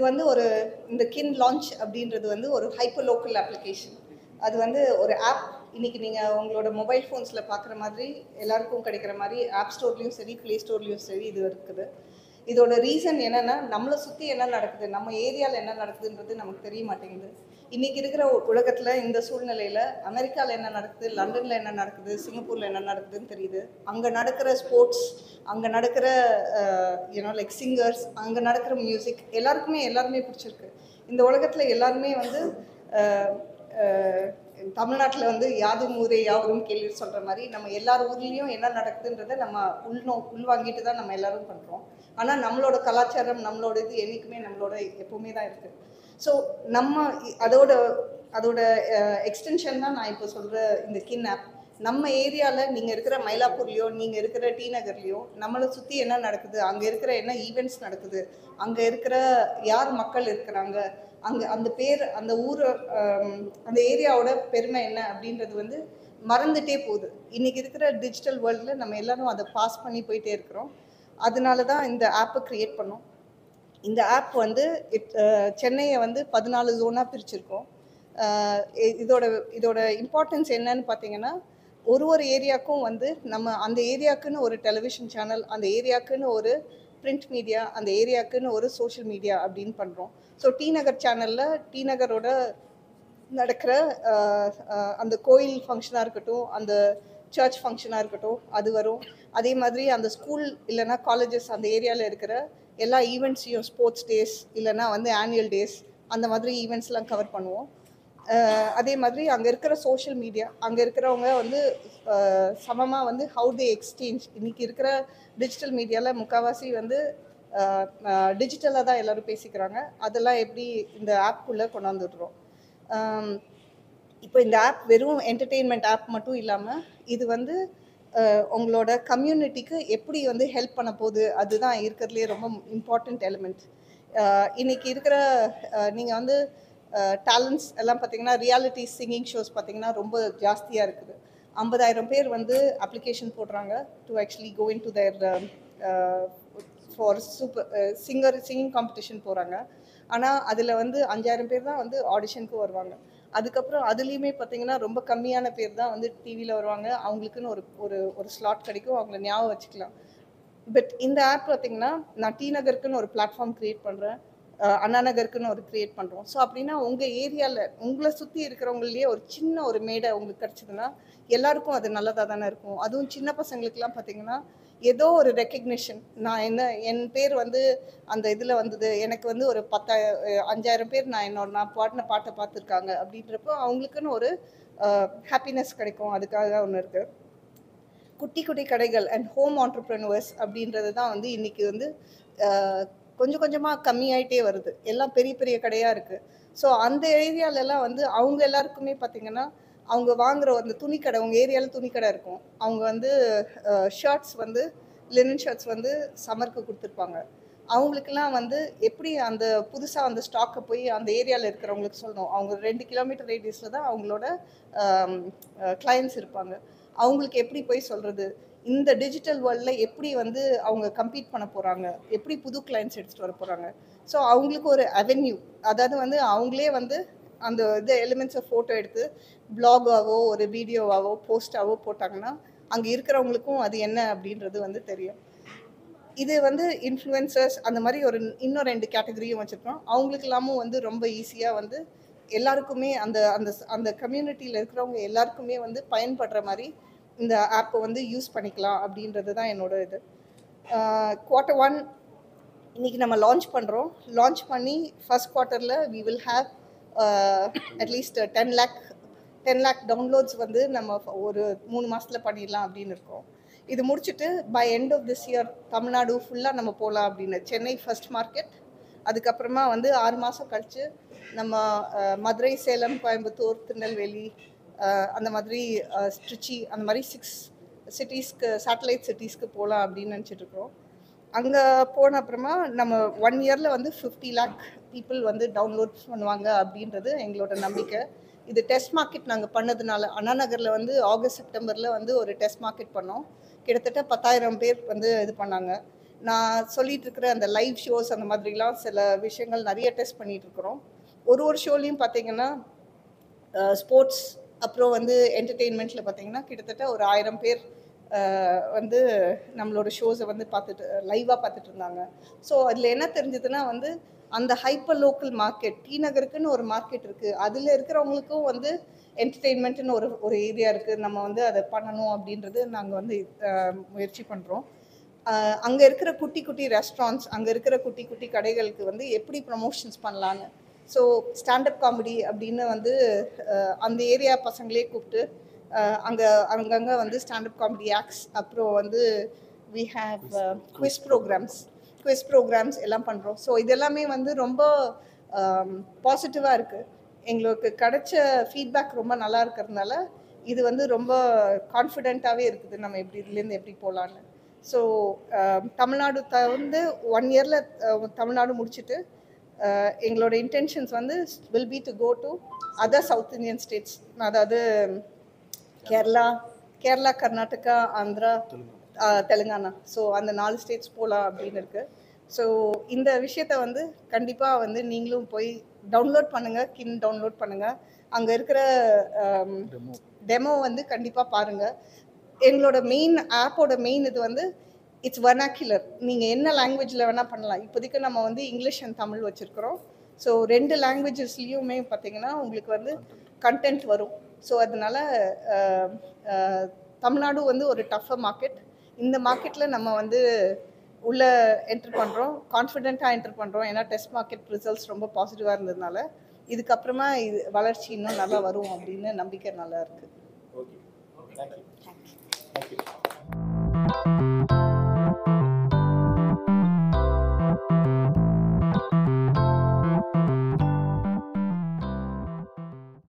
இது வந்து ஒரு இந்த கின் லான்ச் அப்படின்றது வந்து ஒரு ஹைப்பர் லோக்கல் அப்ளிகேஷன் அது வந்து ஒரு ஆப் இன்னைக்கு நீங்கள் உங்களோட மொபைல் ஃபோன்ஸில் பார்க்குற மாதிரி எல்லாருக்கும் கிடைக்கிற மாதிரி ஆப் ஸ்டோர்லேயும் சரி ப்ளே ஸ்டோர்லேயும் சரி இது இருக்குது. இதோட ரீசன் என்னன்னா நம்மளை சுற்றி என்ன நடக்குது நம்ம ஏரியாவில் என்ன நடக்குதுன்றது நமக்கு தெரிய மாட்டேங்குது. இன்னைக்கு இருக்கிற உலகத்தில் இந்த சூழ்நிலையில் அமெரிக்காவில் என்ன நடக்குது லண்டனில் என்ன நடக்குது சிங்கப்பூரில் என்ன நடக்குதுன்னு தெரியுது. அங்கே நடக்கிற ஸ்போர்ட்ஸ் அங்கே நடக்கிற யூனோ லைக் சிங்கர்ஸ் அங்கே நடக்கிற மியூசிக் எல்லாருக்குமே எல்லாருமே பிடிச்சிருக்கு. இந்த உலகத்தில் எல்லாருமே வந்து தமிழ்நாட்டில் வந்து யாதும் ஊரே யாவரும் கேள்வி சொல்கிற மாதிரி நம்ம எல்லார் ஊர்லேயும் என்ன நடக்குதுன்றதை நம்ம உள்நோ உள்வாங்கிட்டு தான் நம்ம எல்லாரும் பண்ணுறோம் ஆனால் நம்மளோட கலாச்சாரம் நம்மளோட இது என்றைக்குமே நம்மளோட எப்போவுமே தான் இருக்குது ஸோ நம்ம அதோட அதோட எக்ஸ்டென்ஷன் தான் நான் இப்போ சொல்கிற இந்த கின் ஆப் நம்ம ஏரியாவில் நீங்கள் இருக்கிற மயிலாப்பூர்லேயோ நீங்கள் இருக்கிற டி நகர்லேயோ நம்மளை சுற்றி என்ன நடக்குது? அங்கே இருக்கிற என்ன ஈவெண்ட்ஸ் நடக்குது? அங்கே இருக்கிற யார் மக்கள் இருக்கிறாங்க? அங்கே அந்த பேர் அந்த ஊர் அந்த ஏரியாவோட பெருமை என்ன அப்படின்றது வந்து மறந்துட்டே போகுது. இன்னைக்கு இருக்கிற டிஜிட்டல் வேர்ல்டில் நம்ம எல்லாரும் அதை பாஸ் பண்ணி போயிட்டே இருக்கிறோம். அதனால தான் இந்த ஆப்பை க்ரியேட் பண்ணோம். இந்த ஆப் வந்து இட் uh, சென்னையை வந்து பதினாலு ஜோனாக பிரிச்சிருக்கோம். Uh, இதோட இதோட இம்பார்ட்டன்ஸ் என்னன்னு பார்த்தீங்கன்னா ஒரு ஒரு ஏரியாவுக்கும் வந்து நம்ம அந்த ஏரியாவுக்குன்னு ஒரு டெலிவிஷன் சேனல் அந்த ஏரியாவுக்குன்னு ஒரு பிரிண்ட் மீடியா அந்த ஏரியாவுக்குன்னு ஒரு சோஷியல் மீடியா அப்படின்னு பண்ணுறோம் ஸோ டி நகர் சேனலில் டி நகரோட நடக்கிற uh, அந்த கோயில் ஃபங்க்ஷனாக இருக்கட்டும் அந்த சர்ச் ஃபங்க்ஷனாக இருக்கட்டும் அது வரும். அதே மாதிரி அந்த ஸ்கூல் இல்லைன்னா காலேஜஸ் அந்த ஏரியாவில் இருக்கிற எல்லா ஈவெண்ட்ஸையும் ஸ்போர்ட்ஸ் டேஸ் இல்லைனா வந்து ஆனுவல் டேஸ் அந்த மாதிரி ஈவெண்ட்ஸ்லாம் கவர் பண்ணுவோம். அதே மாதிரி அங்கே இருக்கிற சோஷியல் மீடியா அங்கே இருக்கிறவங்க வந்து சமமாக வந்து ஹவு தே எக்ஸ்சேஞ்ச் இன்றைக்கி இருக்கிற டிஜிட்டல் மீடியாவில் முக்கால்வாசி வந்து டிஜிட்டலாக தான் எல்லோரும் பேசிக்கிறாங்க. அதெல்லாம் எப்படி இந்த ஆப்குள்ளே கொண்டாந்துடுறோம்? ஆம், இப்போ இந்த ஆப் வெறும் என்டர்டெயின்மெண்ட் ஆப் மட்டும் இல்லாமல் இது வந்து உங்களோட கம்யூனிட்டிக்கு எப்படி வந்து ஹெல்ப் பண்ண போகுது? அதுதான் இருக்கிறதுலே ரொம்ப இம்பார்ட்டண்ட் எலிமெண்ட் இன்னைக்கு இருக்கிற நீங்கள் வந்து டேலண்ட்ஸ் எல்லாம் பார்த்தீங்கன்னா ரியாலிட்டி சிங்கிங் ஷோஸ் பார்த்தீங்கன்னா ரொம்ப ஜாஸ்தியாக இருக்குது. ஐம்பதாயிரம் பேர் வந்து அப்ளிகேஷன் போடுறாங்க to actually go in to there for super singer singing competition போகிறாங்க ஆனால் அதில் வந்து அஞ்சாயிரம் பேர் தான் வந்து ஆடிஷனுக்கு வருவாங்க. அதுக்கப்புறம் அதுலேயுமே பார்த்தீங்கன்னா ரொம்ப கம்மியான பேர் தான் வந்து டிவியில் வருவாங்க. அவங்களுக்குன்னு ஒரு ஒரு ஒரு ஸ்லாட் கிடைக்கும். அவங்கள ஞாபகம் வச்சுக்கலாம். பட் இந்த ஆப் பார்த்தீங்கன்னா நான் டி நகருக்குன்னு ஒரு பிளாட்ஃபார்ம் க்ரியேட் பண்ணுறேன் அண்ணாநகருக்குன்னு ஒரு க்ரியேட் பண்ணுறோம் ஸோ அப்படின்னா உங்கள் ஏரியாவில் உங்களை சுற்றி இருக்கிறவங்களையே ஒரு சின்ன ஒரு மேடை உங்களுக்கு கிடச்சிதுன்னா எல்லாருக்கும் அது நல்லதாக தானே இருக்கும். அதுவும் சின்ன பசங்களுக்குலாம் பார்த்தீங்கன்னா ஏதோ ஒரு ரெக்கக்னிஷன் நான் என்ன என் பேர் வந்து அந்த இதில் வந்தது. எனக்கு வந்து ஒரு பத்தாய அஞ்சாயிரம் பேர் நான் என்னோட நான் பாடின பாட்டை பார்த்துருக்காங்க. அப்படின்றப்போ அவங்களுக்குன்னு ஒரு ஹாப்பினஸ் கிடைக்கும். அதுக்காக ஒன்று இருக்குது குட்டி குட்டி கடைகள் அண்ட் ஹோம் ஆண்டர்ப்ரனர்ஸ் அப்படின்றது தான் வந்து இன்றைக்கி வந்து கொஞ்சம் கொஞ்சமாக கம்மியாயிட்டே வருது. எல்லாம் பெரிய பெரிய கடையாக இருக்குது ஸோ அந்த ஏரியாலலாம் வந்து அவங்க எல்லாருக்குமே பார்த்தீங்கன்னா அவங்க வாங்குற அந்த துணிக்கடை அவங்க ஏரியாவில் துணிக்கடை இருக்கும். அவங்க வந்து ஷர்ட்ஸ் வந்து லினன் ஷர்ட்ஸ் வந்து சம்மருக்கு கொடுத்துருப்பாங்க. அவங்களுக்கெல்லாம் வந்து எப்படி அந்த புதுசாக அந்த ஸ்டாக்கை போய் அந்த ஏரியாவில் இருக்கிறவங்களுக்கு சொல்லணும். அவங்க ரெண்டு கிலோமீட்டர் ரேடியஸில் தான் அவங்களோட கிளைண்ட்ஸ் இருப்பாங்க. அவங்களுக்கு எப்படி போய் சொல்கிறது இந்த டிஜிட்டல் வேர்ல்டில் எப்படி வந்து அவங்க கம்ப்ளீட் பண்ண போகிறாங்க எப்படி புது கிளைண்ட்ஸ் எடுத்துகிட்டு வர போகிறாங்க ஸோ அவங்களுக்கு ஒரு அவென்யூ அதாவது வந்து அவங்களே வந்து அந்த இது எலிமெண்ட்ஸை ஃபோட்டோ எடுத்து பிளாகாவோ ஒரு வீடியோவாவோ போஸ்டாவோ போட்டாங்கன்னா அங்கே இருக்கிறவங்களுக்கும் அது என்ன அப்படின்றது வந்து தெரியும். இது வந்து இன்ஃப்ளூயன்சர்ஸ் அந்த மாதிரி ஒரு இன்னும் ரெண்டு கேட்டகரியும் வச்சுருக்கோம். அவங்களுக்கு எல்லாமும் வந்து ரொம்ப ஈஸியாக வந்து எல்லாருக்குமே அந்த அந்த அந்த கம்யூனிட்டியில் இருக்கிறவங்க எல்லாருக்குமே வந்து பயன்படுற மாதிரி இந்த ஆப்பை வந்து யூஸ் பண்ணிக்கலாம் அப்படின்றது தான் என்னோட இது. குவார்ட்டர் ஒன் இன்னைக்கு நம்ம லான்ச் பண்ணுறோம் லான்ச் பண்ணி first குவார்ட்டரில் we will have at least ten lakh ten lakh downloads வந்து நம்ம ஒரு மூணு மாதத்தில் பண்ணிடலாம் அப்படின்னு இருக்கோம். இது முடிச்சுட்டு by end of this year Tamil Nadu ஃபுல்லாக நம்ம போகலாம் அப்படின்னு. சென்னை ஃபர்ஸ்ட் மார்க்கெட் அதுக்கப்புறமா வந்து ஆறு மாதம் கழிச்சு நம்ம மதுரை சேலம் கோயம்புத்தூர் திருநெல்வேலி அந்த மாதிரி ஸ்ட்ரிச்சி அந்த மாதிரி சிக்ஸ் சிட்டிஸ்க்கு சேட்டலைட் சிட்டிஸ்க்கு போகலாம் அப்படின்னு நினச்சிட்டு இருக்கோம் அங்கே போன அப்புறமா நம்ம ஒன் இயரில் வந்து ஃபிஃப்டி லேக் பீப்புள் வந்து டவுன்லோட் பண்ணுவாங்க அப்படின்றது எங்களோட நம்பிக்கை. இது டெஸ்ட் மார்க்கெட் நாங்கள் பண்ணதுனால அண்ணா நகரில் வந்து ஆகஸ்ட் செப்டம்பரில் வந்து ஒரு டெஸ்ட் மார்க்கெட் பண்ணோம். கிட்டத்தட்ட பத்தாயிரம் பேர் வந்து இது பண்ணாங்க. நான் சொல்லிட்டு இருக்கிற அந்த லைவ் ஷோஸ் அந்த மாதிரிலாம் சில விஷயங்கள் நிறைய டெஸ்ட் பண்ணிகிட்ருக்குறோம் ஒரு ஒரு ஷோலையும் பார்த்தீங்கன்னா ஸ்போர்ட்ஸ் அப்புறம் வந்து என்டர்டெயின்மெண்ட்டில் பார்த்தீங்கன்னா கிட்டத்தட்ட ஒரு ஆயிரம் பேர் வந்து நம்மளோட ஷோஸை வந்து பார்த்துட்டு லைவாக பார்த்துட்டு இருந்தாங்க. ஸோ அதில் என்ன தெரிஞ்சதுன்னா வந்து அந்த ஹைப்பர் லோக்கல் மார்க்கெட் டி நகருக்குன்னு ஒரு மார்க்கெட் இருக்குது அதில் இருக்கிறவங்களுக்கும் வந்து என்டர்டெயின்மெண்ட்டுன்னு ஒரு ஒரு ஏரியா இருக்குது நம்ம வந்து அதை பண்ணணும் அப்படின்றது நாங்கள் வந்து முயற்சி பண்ணுறோம் அங்கே இருக்கிற குட்டி குட்டி ரெஸ்டாரண்ட்ஸ் அங்கே இருக்கிற குட்டி குட்டி கடைகளுக்கு வந்து எப்படி ப்ரமோஷன்ஸ் பண்ணலான்னு ஸோ ஸ்டாண்டப் காமெடி அப்படின்னு வந்து அந்த ஏரியா பசங்களே கூப்பிட்டு அங்கே அங்கங்கே வந்து ஸ்டாண்டப் காமெடி ஆக்ட்ஸ் அப்புறம் வந்து we have quiz programs quiz programs எல்லாம் பண்ணுறோம் ஸோ இதெல்லாமே வந்து ரொம்ப பாசிட்டிவாக இருக்குது எங்களுக்கு கிடைச்ச ஃபீட்பேக் ரொம்ப நல்லா இருக்கிறதுனால இது வந்து ரொம்ப கான்ஃபிடென்ட்டாகவே இருக்குது. நம்ம எப்படி இதுலேருந்து எப்படி போகலான்னு ஸோ தமிழ்நாடு தவிர்த்து ஒன் இயரில் தமிழ்நாடு முடிச்சுட்டு எங்களோட இன்டென்ஷன்ஸ் வந்து will be to go to other south Indian states அதாவது கேரளா கேரளா கர்நாடகா ஆந்திரா தெலுங்கானா. ஸோ அந்த நாலு ஸ்டேட்ஸ் போகலாம் அப்படின்னு இருக்கு. ஸோ இந்த விஷயத்த வந்து கண்டிப்பாக வந்து நீங்களும் போய் டவுன்லோட் பண்ணுங்கள் கின் டவுன்லோட் பண்ணுங்கள் அங்கே இருக்கிற டெமோ வந்து கண்டிப்பாக பாருங்கள் எங்களோட மெயின் ஆப்போட மெயின் இது வந்து இட்ஸ் வர்னாக்குலர் நீங்கள் என்ன லாங்குவேஜில் வேணால் பண்ணலாம். இப்போதைக்கு நம்ம வந்து இங்கிலீஷ் அண்ட் தமிழ் வச்சுருக்கிறோம். ஸோ ரெண்டு லாங்குவேஜஸ்லேயுமே பார்த்தீங்கன்னா உங்களுக்கு வந்து கண்டென்ட் வரும். ஸோ அதனால தமிழ்நாடு வந்து ஒரு டஃபர் மார்க்கெட் இந்த மார்க்கெட்டில் நம்ம வந்து உள்ள என்டர் பண்ணுறோம் கான்ஃபிடென்ட்டாக என்டர் பண்ணுறோம் ஏன்னா டெஸ்ட் மார்க்கெட் ரிசல்ட்ஸ் ரொம்ப பாசிட்டிவாக இருந்ததுனால இதுக்கப்புறமா இது வளர்ச்சி இன்னும் நல்லா வரும் அப்படின்னு நம்பிக்கை நல்லா இருக்குது ஓகே தேங்க்யூ தேங்க்யூ